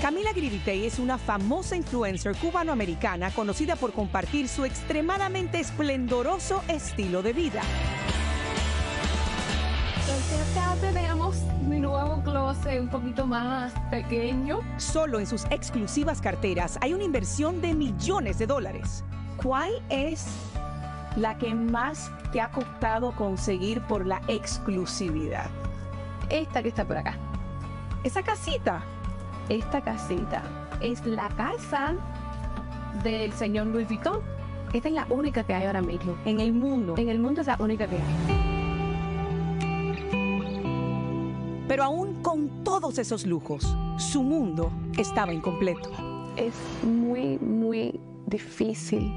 Camila Grivitey es una famosa influencer cubanoamericana conocida por compartir su extremadamente esplendoroso estilo de vida. Entonces acá tenemos mi nuevo closet un poquito más pequeño. Solo en sus exclusivas carteras hay una inversión de millones de dólares. ¿Cuál es la que más te ha costado conseguir por la exclusividad? Esta que está por acá. Esa casita. Esta casita es la casa del señor Louis Vuitton. Esta es la única que hay ahora mismo. En el mundo. En el mundo es la única que hay. Pero aún con todos esos lujos, su mundo estaba incompleto. Es muy, muy difícil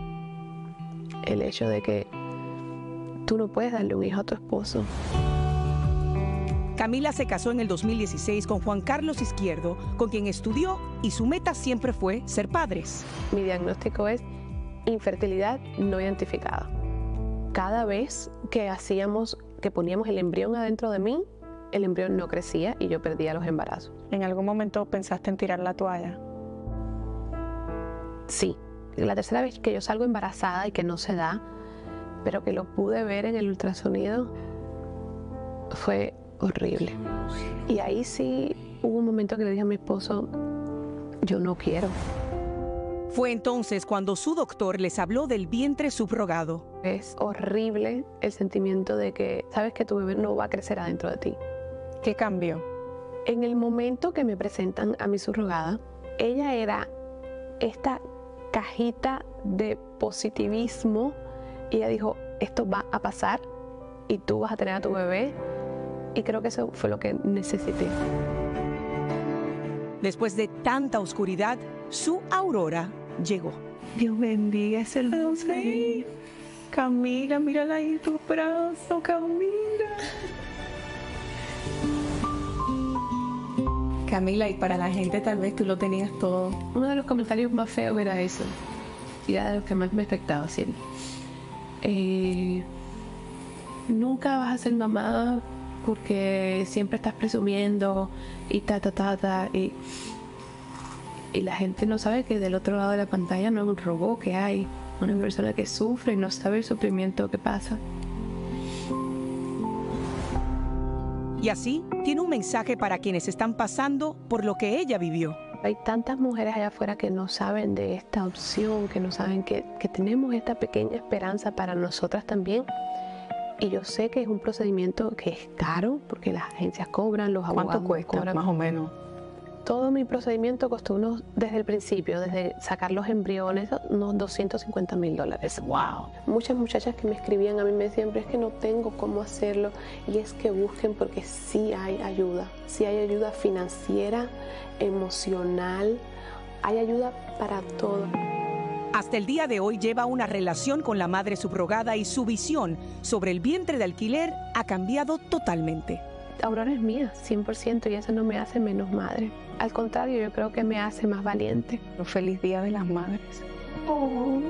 el hecho de que tú no puedes darle un hijo a tu esposo. Camila se casó en el 2016 con Juan Carlos Izquierdo, con quien estudió y su meta siempre fue ser padres. Mi diagnóstico es infertilidad no identificada. Cada vez que hacíamos, que poníamos el embrión adentro de mí, el embrión no crecía y yo perdía los embarazos. ¿En algún momento pensaste en tirar la toalla? Sí, la tercera vez que yo salgo embarazada y que no se da, pero que lo pude ver en el ultrasonido, fue horrible. Y ahí sí hubo un momento que le dije a mi esposo, yo no quiero. Fue entonces cuando su doctor les habló del vientre subrogado. Es horrible el sentimiento de que sabes que tu bebé no va a crecer adentro de ti. ¿Qué cambió? En el momento que me presentan a mi subrogada, ella era esta cajita de positivismo y ella dijo, esto va a pasar y tú vas a tener a tu bebé. Y creo que eso fue lo que necesité. Después de tanta oscuridad, su aurora llegó. Dios bendiga ese luz. Camila, mírala ahí tu brazo, Camila. Camila, y para la gente tal vez tú lo tenías todo. Uno de los comentarios más feos era eso. Y era de los que más me afectaba, sí. Eh, nunca vas a ser mamá porque siempre estás presumiendo y ta, ta, ta, ta. Y, y la gente no sabe que del otro lado de la pantalla no es un robot que hay, una persona que sufre y no sabe el sufrimiento que pasa. Y así tiene un mensaje para quienes están pasando por lo que ella vivió. Hay tantas mujeres allá afuera que no saben de esta opción, que no saben que, que tenemos esta pequeña esperanza para nosotras también. Y yo sé que es un procedimiento que es caro, porque las agencias cobran, los abogados ¿Cuánto cuesta, cobran. más o menos? Todo mi procedimiento costó unos, desde el principio, desde sacar los embriones, unos 250 mil dólares. ¡Wow! Muchas muchachas que me escribían a mí me decían, pero es que no tengo cómo hacerlo. Y es que busquen porque sí hay ayuda. Sí hay ayuda financiera, emocional, hay ayuda para todo. Hasta el día de hoy lleva una relación con la madre subrogada y su visión sobre el vientre de alquiler ha cambiado totalmente. Aurora es mía, 100%, y eso no me hace menos madre. Al contrario, yo creo que me hace más valiente. Feliz Día de las Madres. Oh.